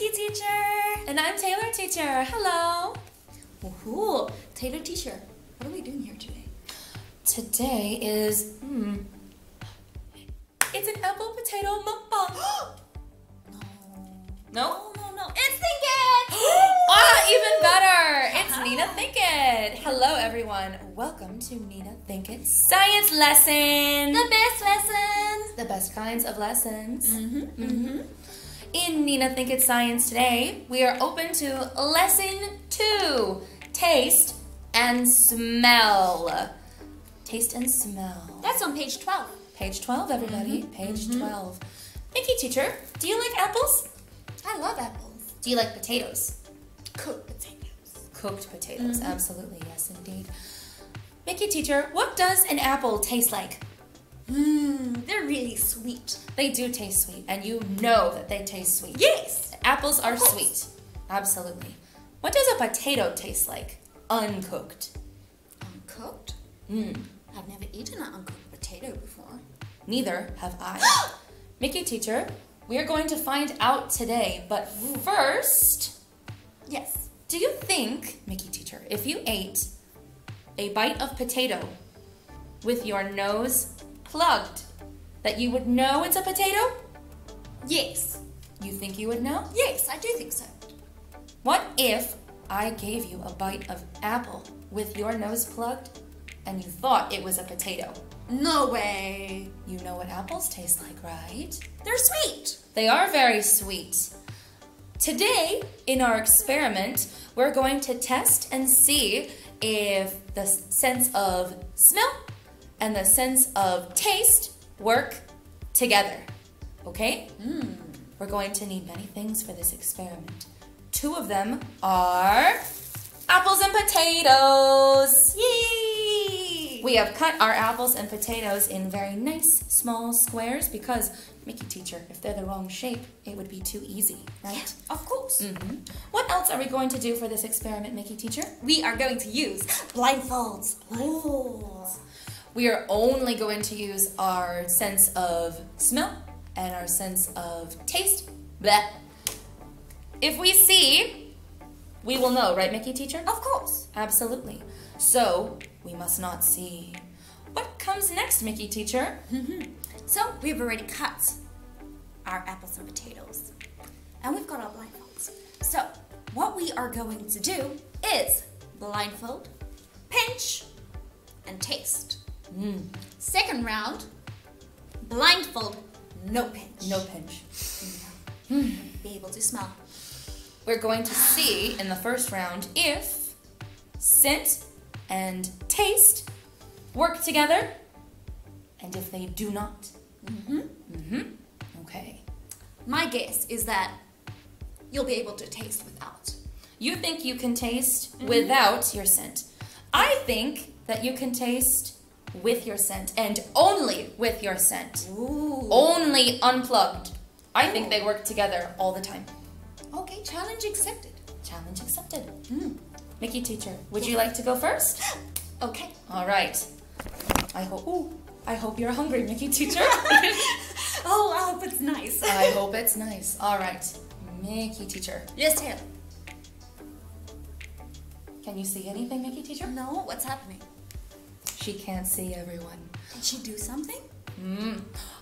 Mickey teacher. And I'm Taylor teacher. Hello. Woohoo. Taylor teacher, what are we doing here today? Today is, hmm, it's an apple potato mukbang. no. no? No, no, no. It's Think It! ah, even better. It's Nina Think It. Hello, everyone. Welcome to Nina Think It Science Lesson. the best lessons. The best kinds of lessons. Mm-hmm. Mm-hmm. In Nina Think It Science today, we are open to lesson two taste and smell. Taste and smell. That's on page 12. Page 12, everybody. Mm-hmm. Page mm-hmm. 12. Mickey teacher, do you like apples? I love apples. Do you like potatoes? Cooked potatoes. Cooked potatoes, mm-hmm. absolutely, yes, indeed. Mickey teacher, what does an apple taste like? Mmm, they're really sweet. They do taste sweet, and you know that they taste sweet. Yes. Apples are sweet. Absolutely. What does a potato taste like? Uncooked. Uncooked? Mmm. I've never eaten an uncooked potato before. Neither have I. Mickey teacher, we are going to find out today, but first, Yes. do you think, Mickey teacher, if you ate a bite of potato with your nose plugged, that you would know it's a potato? Yes. You think you would know? Yes, I do think so. What if I gave you a bite of apple with your nose plugged and you thought it was a potato? No way. You know what apples taste like, right? They're sweet. They are very sweet. Today, in our experiment, we're going to test and see if the sense of smell and the sense of taste work together. Okay? We're going to need many things for this experiment. Two of them are apples and potatoes. Yay! We have cut our apples and potatoes in very nice small squares because, Mickey teacher, if they're the wrong shape, it would be too easy, right? Of course. hmm What else are we going to do for this experiment, Mickey teacher? We are going to use blindfolds. Blindfolds. We are only going to use our sense of smell and our sense of taste. Bleh. If we see, we will know, right, Mickey teacher? Of course. Absolutely. So, we must not see. What comes next, Mickey teacher? Mm-hmm. So we've already cut our apples and potatoes. And we've got our blindfolds. So what we are going to do is blindfold, pinch, and taste. Mm, Second round, blindfold, no pinch. no pinch. Be able to smell. We're going to see in the first round if scent and taste work together and if they do not. Mm-hmm. Mm-hmm. Okay. My guess is that you'll be able to taste without. You think you can taste without your scent. I think that you can taste with your scent and only with your scent. Ooh. Only unplugged. I think they work together all the time. Okay, challenge accepted. Challenge accepted. Mm. Mickey teacher, would you like to go first? Okay. All right. I hope. Ooh, I hope you're hungry, Mickey teacher. Oh, I hope it's nice. I hope it's nice. All right, Mickey teacher. Yes, Taylor. Can you see anything, Mickey teacher? No, what's happening? She can't see everyone. Did she do something? Mm.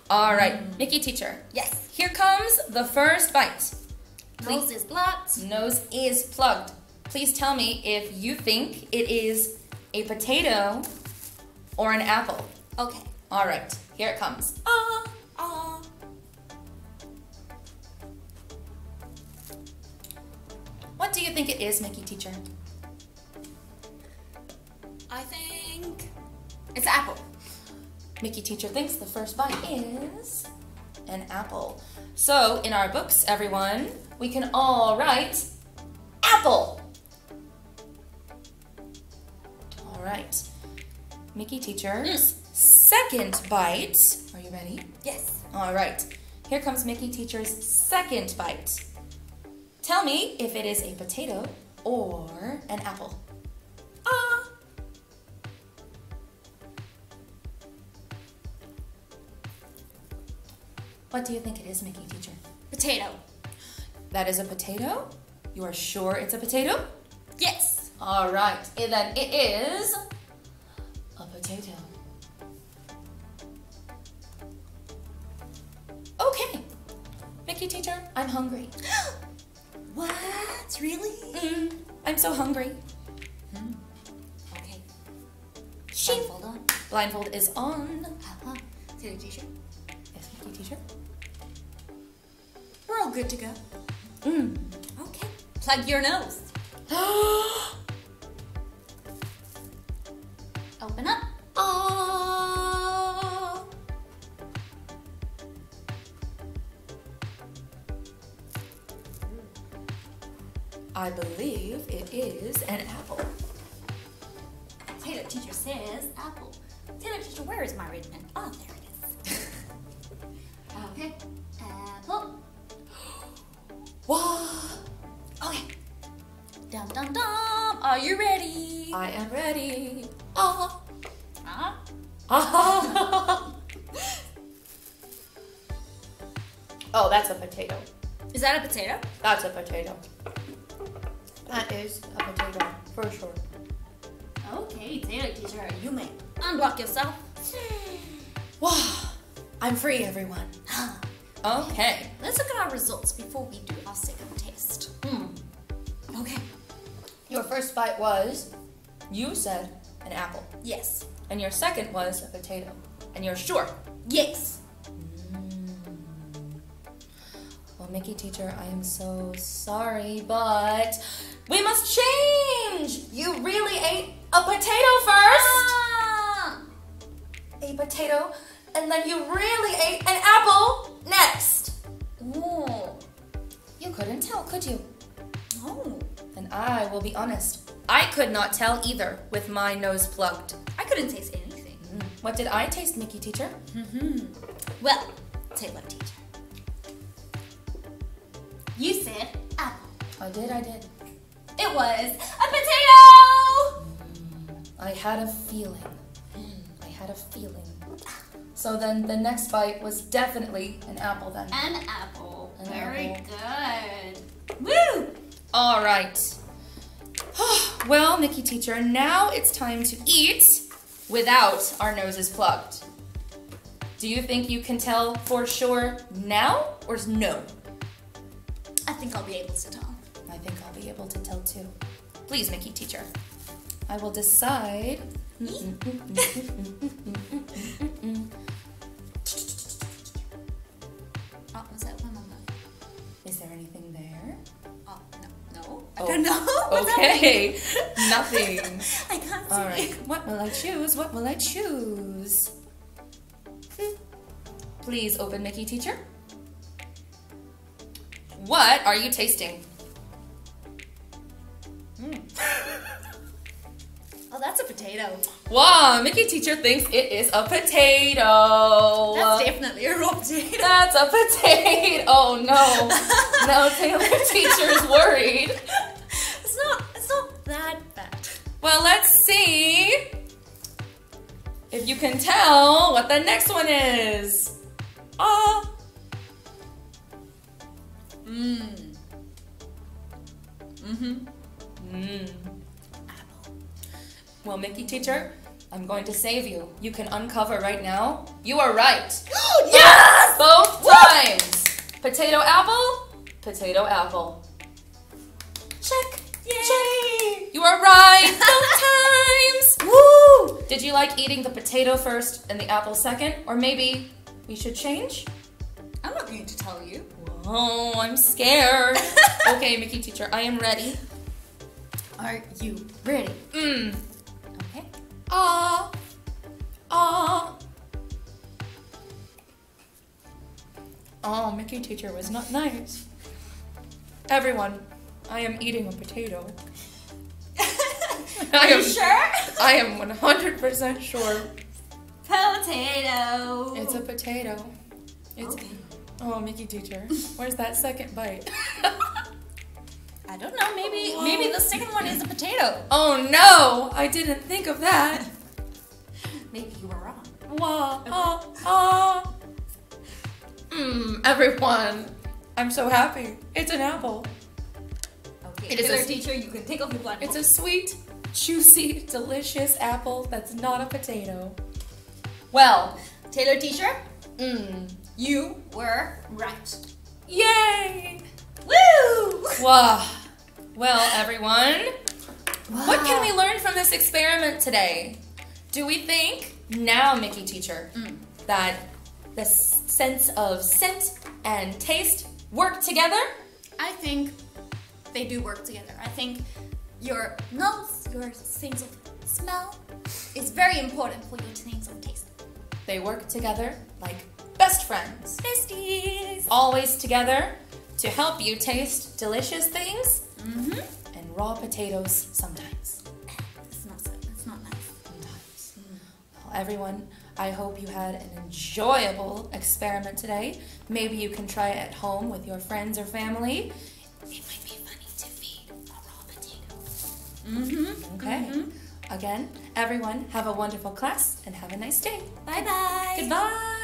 All right, Mickey teacher. Yes. Here comes the first bite. Nose is blocked. Nose is plugged. Please tell me if you think it is a potato or an apple. Okay. All right, here it comes. Ah. Ah. What do you think it is, Mickey teacher? I think it's apple. Mickey teacher thinks the first bite is an apple. So, in our books, everyone, we can all write apple. All right. Mickey teacher's second bite. Are you ready? Yes. All right. Here comes Mickey teacher's second bite. Tell me if it is a potato or an apple. What do you think it is, Mickey teacher? Potato. That is a potato? You are sure it's a potato? Yes. All right, and then it is a potato. Okay. Mickey teacher, I'm hungry. what? Really? Mm, I'm so hungry. Okay. Shing. Blindfold on. Blindfold is on. Uh-huh. Taylor teacher. Yes, Mickey teacher. We're good to go. Mm. Okay. Plug your nose. Open up. I believe it is an apple. Taylor teacher says apple. Taylor teacher, where is my reading? Oh, there it is. okay. Apple. Wow. Okay. Dum dum dum. Are you ready? I am ready. Ah. Uh-huh. Ah. oh, that's a potato. Is that a potato? That's a potato. That is a potato for sure. Okay, Taylor teacher, you may unblock yourself. Wow. I'm free, everyone. Okay. Let's look at our results before we do our second test. Hmm. Okay. Your first bite was, you said an apple. Yes. And your second was a potato. And you're sure. Yes. Well, Mickey teacher, I am so sorry, but we must change. You really ate a potato first. Ah! A potato, and then you really ate an apple next. Oh. You couldn't tell, could you? Oh. And I will be honest. I could not tell either with my nose plugged. I couldn't taste anything. What did I taste, Mickey teacher? Mm-hmm. Well, Taylor teacher. You said apple. I did, I did. It was a potato! I had a feeling. I had a feeling. So then the next bite was definitely an apple then. An apple. An Very apple. good. Woo! All right. well, Mickey teacher, now it's time to eat without our noses plugged. Do you think you can tell for sure now or no? I think I'll be able to tell. I think I'll be able to tell too. Please, Mickey teacher. I will decide. Oh, was that one on the... Is there anything there? Oh, no. No? I Oh, don't know. Okay, nothing. I can't. All right. What will I choose? What will I choose? Hmm. Please open Mickey teacher. What are you tasting? Oh, that's a potato. Wow, Mickey teacher thinks it is a potato. That's definitely a raw potato. That's a potato. Oh no. No, Taylor teacher is worried. It's not. It's not that bad. Well, let's see if you can tell what the next one is. Ah. Mmm. Mm-hmm. Mm. Well, Mickey teacher, I'm going to save you. You can uncover right now. You are right. yes! Both times. Potato apple, potato apple. Check. Yay! Check. You are right. Both times. Woo! Did you like eating the potato first and the apple second? Or maybe we should change? I'm not going to tell you. Oh, I'm scared. okay, Mickey teacher, I am ready. Are you ready? Mmm. Ah. Ah. Oh, Mickey teacher was not nice. Everyone, I am eating a potato. I Are you am sure? I am 100% sure Potato. it's a potato. It's Okay. Oh, Mickey teacher, where's that second bite? I don't know. Maybe maybe the second one is a potato. oh no, I didn't think of that. Maybe you were wrong. Wah, ah, ah. Mmm, everyone, I'm so happy. It's an apple. Okay, It is Taylor a- teacher, you can take off your blindfold. It's a sweet, juicy, delicious apple that's not a potato. Well, Taylor teacher, mmm, you were right. yay! Woo! Wow. Well, everyone, what can we learn from this experiment today? Do we think now, Mickey teacher, mm. that the sense of scent and taste work together? I think they do work together. I think your nose, your sense of smell, is very important for your sense of taste. They work together like best friends, Besties. always together to help you taste delicious things Mm-hmm. and raw potatoes sometimes. It's not so. It's not nice. Sometimes. Well, everyone, I hope you had an enjoyable experiment today. Maybe you can try it at home with your friends or family. It might be funny to feed a raw potato. Mm-hmm. Okay. Again, everyone, have a wonderful class and have a nice day. Bye bye. Goodbye.